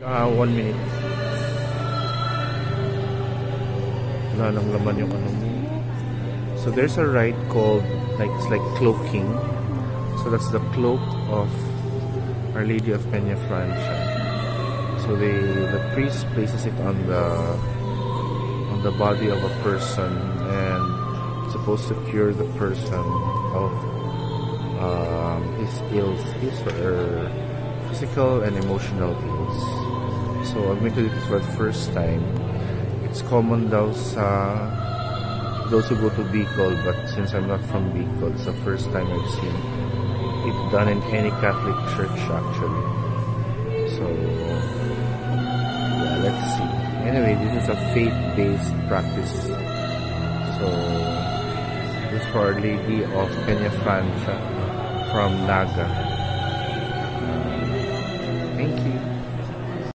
Ah, one minute. Wala laman yung ano. So there's a rite called like it's like cloaking. So that's the cloak of Our Lady of Peñafrancia. So they the priest places it on the on the body of a person and supposed to cure the person of um, his ills, his or her physical and emotional ills. So I'm going to do this for the first time. It's common daw sa those who go to Bicol, but since I'm not from Bicol, it's the first time I've seen it done in any Catholic church actually. So yeah, let's see. Anyway, this is a faith-based practice. So this is for Lady of Francia from Naga.